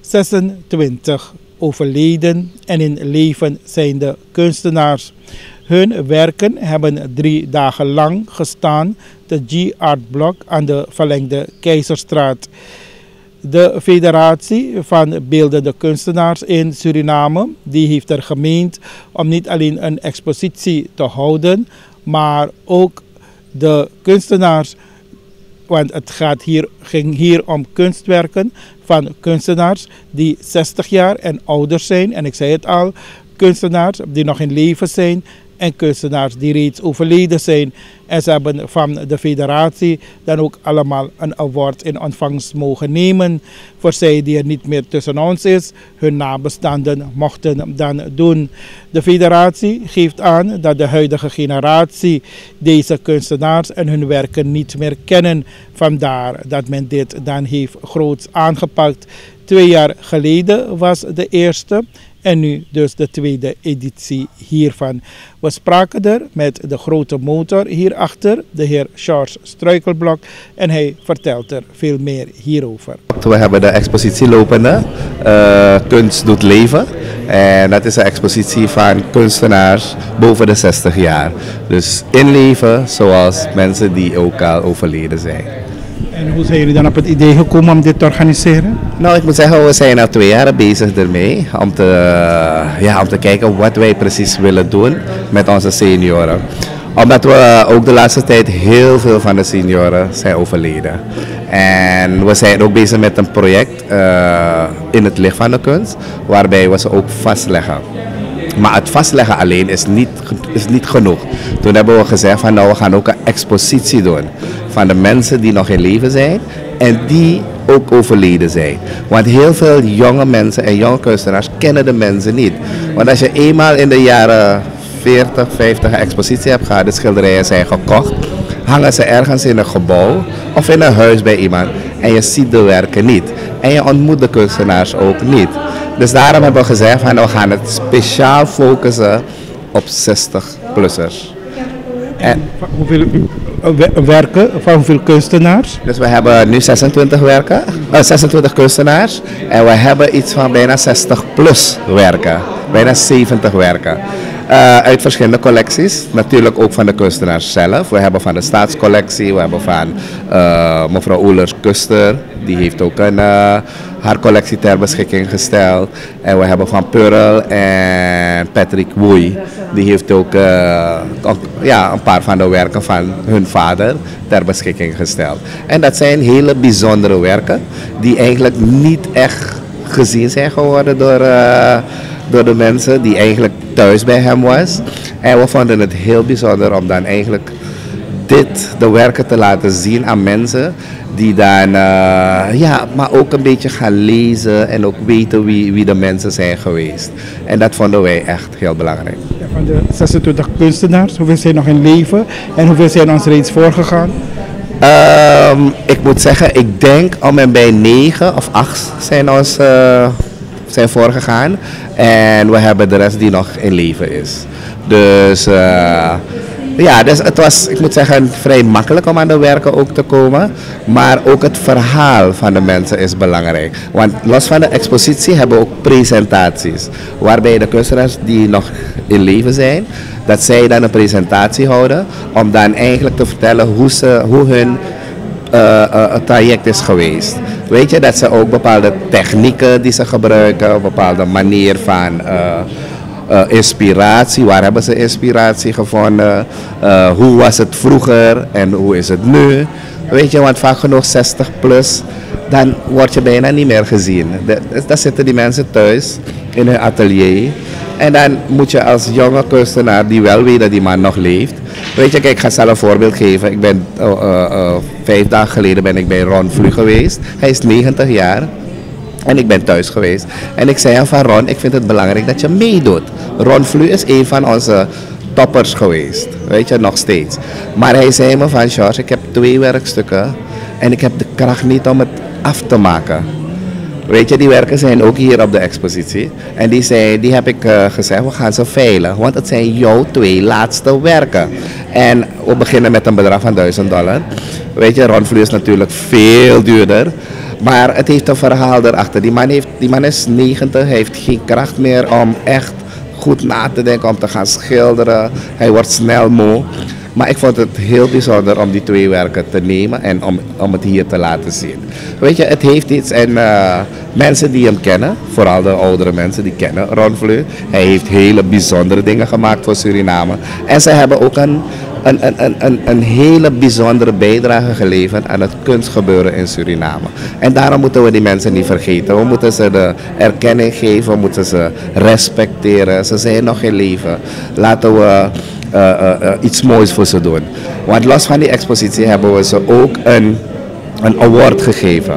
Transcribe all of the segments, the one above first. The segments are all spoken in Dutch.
26 overleden en in leven zijnde kunstenaars. Hun werken hebben drie dagen lang gestaan te G-Art Blok aan de verlengde Keizerstraat. De Federatie van Beeldende Kunstenaars in Suriname die heeft er gemeend om niet alleen een expositie te houden, maar ook de kunstenaars, want het gaat hier, ging hier om kunstwerken van kunstenaars die 60 jaar en ouder zijn. En ik zei het al, kunstenaars die nog in leven zijn en kunstenaars die reeds overleden zijn. En ze hebben van de federatie dan ook allemaal een award in ontvangst mogen nemen. Voor zij die er niet meer tussen ons is, hun nabestaanden mochten dan doen. De federatie geeft aan dat de huidige generatie deze kunstenaars en hun werken niet meer kennen. Vandaar dat men dit dan heeft groots aangepakt. Twee jaar geleden was de eerste en nu dus de tweede editie hiervan. We spraken er met de grote motor hierachter, de heer Charles Struikelblok. En hij vertelt er veel meer hierover. We hebben de expositie lopende, uh, Kunst doet leven. En dat is een expositie van kunstenaars boven de 60 jaar. Dus in leven zoals mensen die ook al overleden zijn. En hoe zijn jullie dan op het idee gekomen om dit te organiseren? Nou, ik moet zeggen, we zijn al twee jaar bezig ermee. Om te, ja, om te kijken wat wij precies willen doen met onze senioren. Omdat we ook de laatste tijd heel veel van de senioren zijn overleden. En we zijn ook bezig met een project uh, in het licht van de kunst. Waarbij we ze ook vastleggen. Maar het vastleggen alleen is niet, is niet genoeg. Toen hebben we gezegd van nou we gaan ook een expositie doen van de mensen die nog in leven zijn en die ook overleden zijn. Want heel veel jonge mensen en jonge kunstenaars kennen de mensen niet. Want als je eenmaal in de jaren 40, 50 een expositie hebt gehad, de schilderijen zijn gekocht, hangen ze ergens in een gebouw of in een huis bij iemand en je ziet de werken niet. En je ontmoet de kunstenaars ook niet. Dus daarom hebben we gezegd van we gaan het speciaal focussen op 60-plussers. En hoeveel werken van hoeveel kunstenaars? Dus we hebben nu 26 werken, uh, 26 kunstenaars en we hebben iets van bijna 60 plus werken, bijna 70 werken. Uh, uit verschillende collecties. Natuurlijk ook van de kunstenaars zelf. We hebben van de staatscollectie, we hebben van uh, mevrouw Oelers Kuster. Die heeft ook een, haar collectie ter beschikking gesteld. En we hebben van Pearl en Patrick Woei. Die heeft ook ja, een paar van de werken van hun vader ter beschikking gesteld. En dat zijn hele bijzondere werken die eigenlijk niet echt gezien zijn geworden door door de mensen die eigenlijk thuis bij hem was. En we vonden het heel bijzonder om dan eigenlijk dit, de werken te laten zien aan mensen die dan, uh, ja, maar ook een beetje gaan lezen en ook weten wie, wie de mensen zijn geweest. En dat vonden wij echt heel belangrijk. Ja, van de 26 kunstenaars, hoeveel zijn nog in leven en hoeveel zijn ons reeds voorgegaan? Um, ik moet zeggen, ik denk om en bij 9 of 8 zijn ons uh, zijn voorgegaan. En we hebben de rest die nog in leven is. Dus uh, ja, dus het was, ik moet zeggen, vrij makkelijk om aan de werken ook te komen. Maar ook het verhaal van de mensen is belangrijk. Want los van de expositie hebben we ook presentaties. Waarbij de kunstenaars die nog in leven zijn, dat zij dan een presentatie houden. Om dan eigenlijk te vertellen hoe, ze, hoe hun uh, uh, traject is geweest. Weet je, dat ze ook bepaalde technieken die ze gebruiken, een bepaalde manier van uh, inspiratie, waar hebben ze inspiratie gevonden, hoe was het vroeger en hoe is het nu. Weet je, want vaak genoeg 60 plus, dan word je bijna niet meer gezien. Dan zitten die mensen thuis in hun atelier. En dan moet je als jonge kunstenaar die wel weet dat die man nog leeft. Weet je, kijk, ik ga zelf een voorbeeld geven. Ik ben uh, uh, vijf dagen geleden ben ik bij Ron Vlu geweest. Hij is 90 jaar. En ik ben thuis geweest. En ik zei van Ron, ik vind het belangrijk dat je meedoet. Ron Vlu is een van onze toppers geweest. Weet je, nog steeds. Maar hij zei me van George, ik heb twee werkstukken. En ik heb de kracht niet om het af te maken. Weet je, die werken zijn ook hier op de expositie. En die, zei, die heb ik uh, gezegd, we gaan ze veilen. Want het zijn jouw twee laatste werken. En we beginnen met een bedrag van 1000 dollar. Weet je, Ron is natuurlijk veel duurder. Maar het heeft een verhaal erachter. Die man, heeft, die man is 90, hij heeft geen kracht meer om echt goed na te denken, om te gaan schilderen. Hij wordt snel moe. Maar ik vond het heel bijzonder om die twee werken te nemen en om, om het hier te laten zien. Weet je, het heeft iets en uh, mensen die hem kennen, vooral de oudere mensen die kennen Ron Fleur. Hij heeft hele bijzondere dingen gemaakt voor Suriname. En ze hebben ook een, een, hele bijzondere bijdrage geleverd aan het kunstgebeuren in Suriname. En daarom moeten we die mensen niet vergeten. We moeten ze de erkenning geven, we moeten ze respecteren. Ze zijn nog in leven. Laten we uh, uh, iets moois voor ze doen. Want los van die expositie hebben we ze ook een, een award gegeven.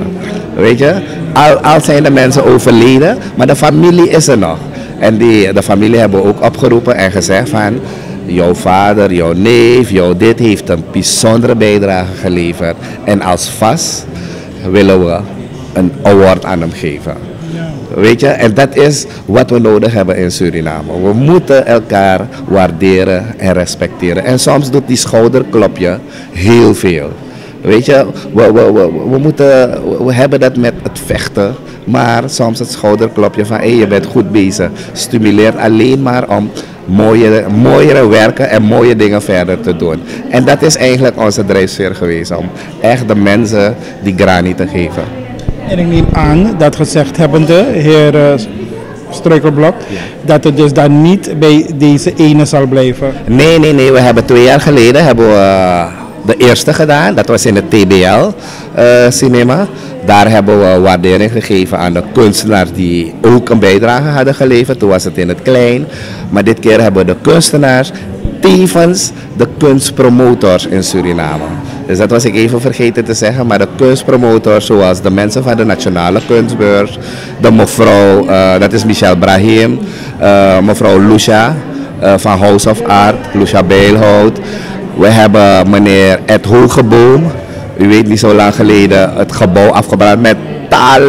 Weet je, al, al zijn de mensen overleden, maar de familie is er nog. En die, de familie hebben we ook opgeroepen en gezegd van jouw vader, jouw neef, jouw dit heeft een bijzondere bijdrage geleverd. En als vast willen we een award aan hem geven. Weet je, en dat is wat we nodig hebben in Suriname. We moeten elkaar waarderen en respecteren. En soms doet die schouderklopje heel veel. Weet je, we, we, we, we, moeten, we hebben dat met het vechten. Maar soms het schouderklopje van hey, je bent goed bezig. Stimuleert alleen maar om mooiere, mooiere werken en mooie dingen verder te doen. En dat is eigenlijk onze drijfveer geweest. Om echt de mensen die grani te geven. En ik neem aan dat gezegd hebbende, heer uh, Struikelblok, dat het dus dan niet bij deze ene zal blijven. Nee, nee, nee. We hebben twee jaar geleden hebben we, uh, de eerste gedaan. Dat was in het TBL uh, cinema. Daar hebben we waardering gegeven aan de kunstenaars die ook een bijdrage hadden geleverd. Toen was het in het klein. Maar dit keer hebben we de kunstenaars tevens de kunstpromotors in Suriname. Dus dat was ik even vergeten te zeggen. Maar de kunstpromotors, zoals de mensen van de Nationale Kunstbeurs, de mevrouw, uh, dat is Michel Brahim, uh, mevrouw Lucia van House of Art, Lucia Beelhout. We hebben meneer Ed Hogeboom, u weet niet zo lang geleden, het gebouw afgebrand met tal,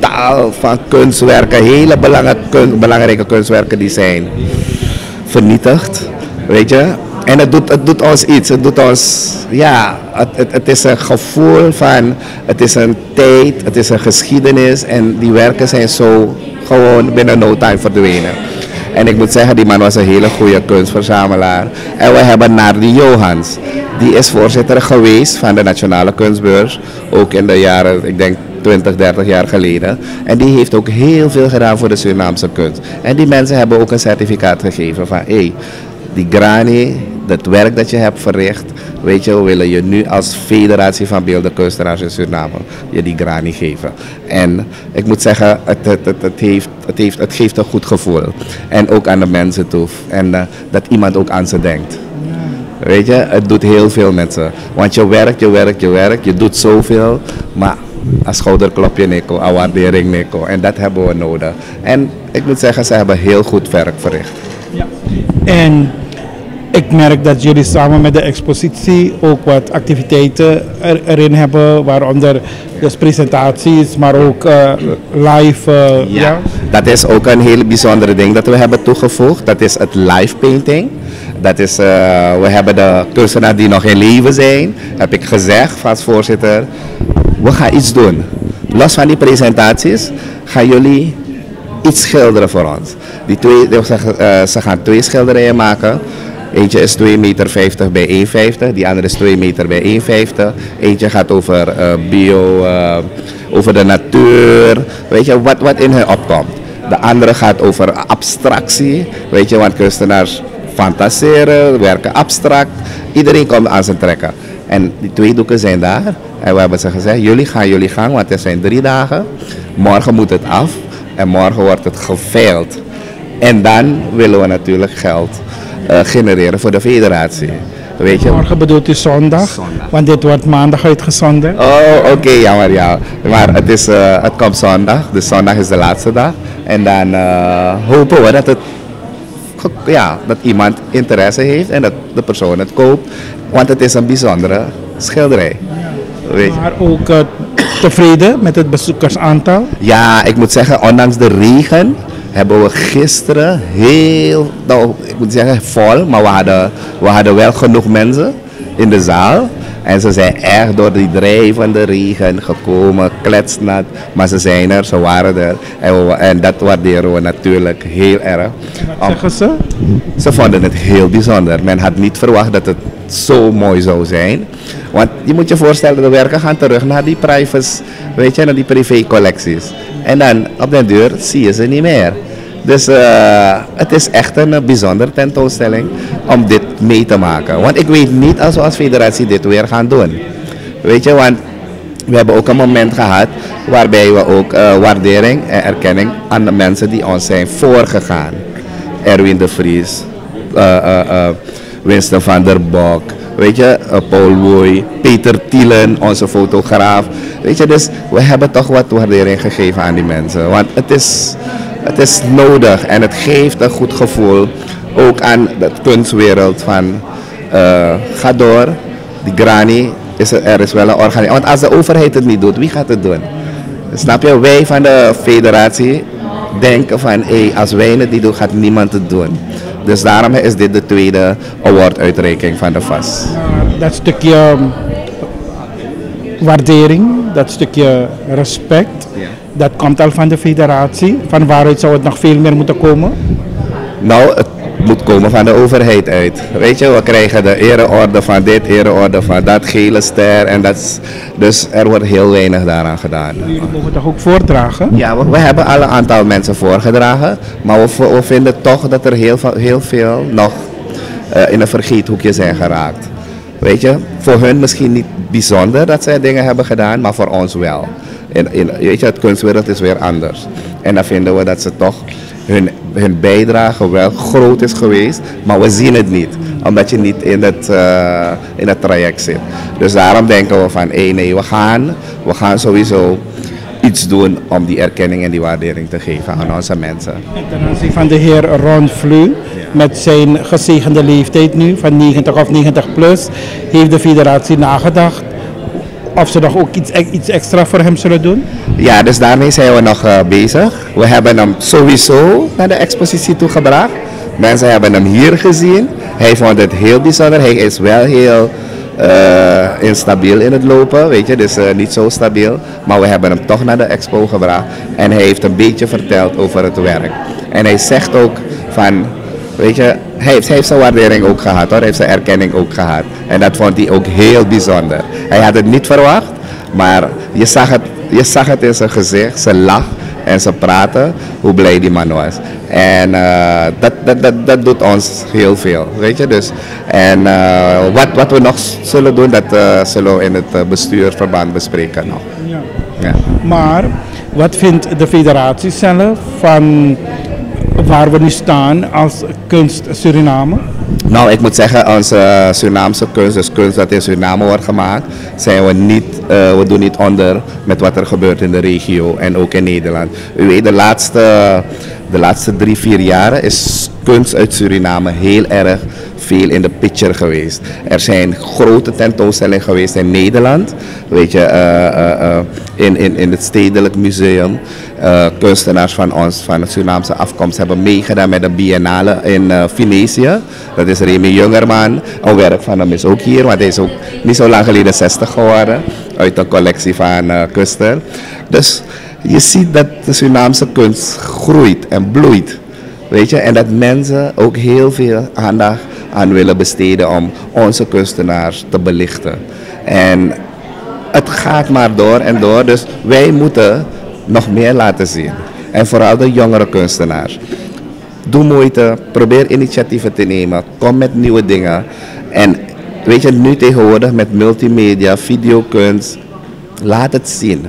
tal van kunstwerken, hele belangrijke kunstwerken die zijn vernietigd. Weet je, en het doet, het doet ons iets. Het doet ons, ja, het, het, het, is een gevoel van, het is een tijd, het is een geschiedenis. En die werken zijn zo gewoon binnen no time verdwenen. En ik moet zeggen, die man was een hele goede kunstverzamelaar. En we hebben Nardi Johans. Die is voorzitter geweest van de Nationale Kunstbeurs. Ook in de jaren, ik denk 20, 30 jaar geleden. En die heeft ook heel veel gedaan voor de Surinaamse kunst. En die mensen hebben ook een certificaat gegeven van hey, die Grani, het werk dat je hebt verricht, weet je, we willen je nu als federatie van beeldenkunstenaars in Suriname je die Grani geven. En ik moet zeggen, het, het, het, heeft, het, heeft, het geeft een goed gevoel. En ook aan de mensen toe. En uh, dat iemand ook aan ze denkt. Weet je, het doet heel veel met ze. Want je werkt, je werkt, je werkt, je doet zoveel, maar een schouderklopje Nico, een waardering Nico. En dat hebben we nodig. En ik moet zeggen, ze hebben heel goed werk verricht. Ja. En ik merk dat jullie samen met de expositie ook wat activiteiten er, erin hebben, waaronder dus presentaties, maar ook uh, live. Uh, ja, ja, dat is ook een hele bijzondere ding dat we hebben toegevoegd. Dat is het live painting. Dat is, uh, we hebben de kunstenaars die nog in leven zijn, heb ik gezegd als voorzitter, we gaan iets doen. Los van die presentaties gaan jullie iets schilderen voor ons. Die twee, ze gaan twee schilderijen maken. Eentje is 2,50 meter bij 1,50. Die andere is 2 meter bij 1,50. Eentje gaat over uh, bio, uh, over de natuur. Weet je, wat, wat in hen opkomt. De andere gaat over abstractie. Weet je, want kunstenaars fantaseren, werken abstract. Iedereen komt aan zijn trekken. En die twee doeken zijn daar. En we hebben ze gezegd, jullie gaan jullie gang, want er zijn drie dagen. Morgen moet het af. En morgen wordt het geveild. En dan willen we natuurlijk geld genereren voor de federatie. Weet je? Morgen bedoelt u zondag, zondag, want dit wordt maandag uitgezonden. Oh, oké, okay, jammer, ja. Maar het, is, uh, het komt zondag, dus zondag is de laatste dag. En dan uh, hopen we dat, het, ja, dat iemand interesse heeft en dat de persoon het koopt. Want het is een bijzondere schilderij. Weet je? Maar ook tevreden met het bezoekersaantal? Ja, ik moet zeggen, ondanks de regen hebben we gisteren heel, nou, ik moet zeggen vol, maar we hadden, we hadden wel genoeg mensen in de zaal. En ze zijn echt door die drijvende regen gekomen, kletsnat. Maar ze zijn er, ze waren er. En, we- en dat waarderen we natuurlijk heel erg. Wat zeggen ze? Ze vonden het heel bijzonder. Men had niet verwacht dat het zo mooi zou zijn. Want je moet je voorstellen, de werken gaan terug naar die privates, weet je, naar die privécollecties. En dan op den deur zie je ze niet meer. Dus eh, het is echt een bijzondere tentoonstelling om dit mee te maken. Want ik weet niet als we als federatie dit weer gaan doen. Weet je, want we hebben ook een moment gehad waarbij we ook eh, waardering en erkenning aan de mensen die ons zijn voorgegaan. Erwin de Vries, eh, Winston van der Bok, weet je, Paul Woy, Peter Thielen, onze fotograaf. Weet je, dus we hebben toch wat waardering gegeven aan die mensen. Want het is, het is nodig en het geeft een goed gevoel ook aan de kunstwereld van eh, ga door, die Grani, is er, is wel een organisatie. Want als de overheid het niet doet, wie gaat het doen? Snap je? Wij van de federatie denken van, hé, als wij het niet doen, gaat niemand het doen. Dus daarom is dit de tweede awarduitreiking van de VAS. Dat stukje um, waardering, dat stukje respect, Ja. dat komt al van de federatie. Van waaruit zou het nog veel meer moeten komen? Nou, het moet komen van de overheid uit. Weet je, we krijgen de ereorde van dit, ereorde van dat, gele ster. En dat is, dus er wordt heel weinig daaraan gedaan. Jullie mogen toch ook voordragen? Ja, we, we hebben al een aantal mensen voorgedragen, maar we, vinden toch dat er heel, veel- heel veel nog eh, in een vergeethoekje zijn geraakt. Weet je, voor hun misschien niet bijzonder dat zij dingen hebben gedaan, maar voor ons wel. In, in, weet je, het kunstwereld is weer anders. En dan vinden we dat ze toch hun, hun bijdrage wel groot is geweest, maar we zien het niet. Omdat je niet in het, eh, in het traject zit. Dus daarom denken we van, hé nee, we gaan, we gaan sowieso iets doen om die erkenning en die waardering te geven aan onze mensen. En ten aanzien van de heer Ron Vlu, met zijn gezegende leeftijd nu van 90 of 90 plus, heeft de federatie nagedacht of ze nog ook iets, iets extra voor hem zullen doen? Ja, dus daarmee zijn we nog eh, bezig. We hebben hem sowieso naar de expositie toegebracht. Mensen hebben hem hier gezien. Hij vond het heel bijzonder. Hij is wel heel eh, instabiel in het lopen, weet je, dus eh, niet zo stabiel. Maar we hebben hem toch naar de expo gebracht en hij heeft een beetje verteld over het werk. En hij zegt ook van, weet je, hij heeft, hij heeft zijn waardering ook gehad hoor, hij heeft zijn erkenning ook gehad. En dat vond hij ook heel bijzonder. Hij had het niet verwacht, maar je zag het, je zag het in zijn gezicht, zijn lach en zijn praten, hoe blij die man was. En eh, dat, dat, dat, dat doet ons heel veel, weet je. Dus, en eh, wat, wat we nog zullen doen, dat eh, zullen we in het bestuurverband bespreken nog. Ja. Ja. Maar wat vindt de federatie zelf van waar we nu staan als kunst Suriname? Nou, ik moet zeggen, onze Surinaamse kunst, dus kunst dat in Suriname wordt gemaakt, zijn we niet, eh, we doen niet onder met wat er gebeurt in de regio en ook in Nederland. U weet, de laatste, de laatste drie, vier jaren is kunst uit Suriname heel erg veel in de picture geweest. Er zijn grote tentoonstellingen geweest in Nederland, weet je, eh, eh, eh, in, in, in het Stedelijk Museum. Kunstenaars van ons, van het Surinaamse afkomst, hebben meegedaan met de biennale in Venetië. Dat is Remy Jungerman. Een werk van hem is ook hier, want hij is ook niet zo lang geleden 60 geworden. Uit een collectie van Kuster. Dus je ziet dat de Surinaamse kunst groeit en bloeit. Weet je, en dat mensen ook heel veel aandacht aan willen besteden om onze kunstenaars te belichten. En het gaat maar door en door, dus wij moeten nog meer laten zien. En vooral de jongere kunstenaars. Doe moeite, probeer initiatieven te nemen, kom met nieuwe dingen. En weet je, nu tegenwoordig met multimedia, videokunst, laat het zien.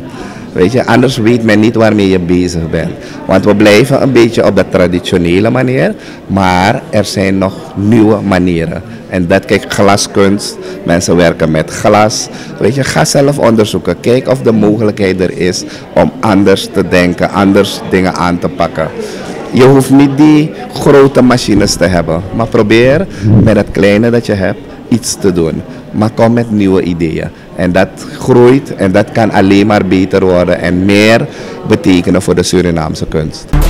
Weet je, anders weet men niet waarmee je bezig bent. Want we blijven een beetje op de traditionele manier, maar er zijn nog nieuwe manieren. En dat, kijk, glaskunst, mensen werken met glas. Weet je, ga zelf onderzoeken. Kijk of de mogelijkheid er is om anders te denken, anders dingen aan te pakken. Je hoeft niet die grote machines te hebben, maar probeer met het kleine dat je hebt iets te doen. Maar kom met nieuwe ideeën. En dat groeit en dat kan alleen maar beter worden en meer betekenen voor de Surinaamse kunst.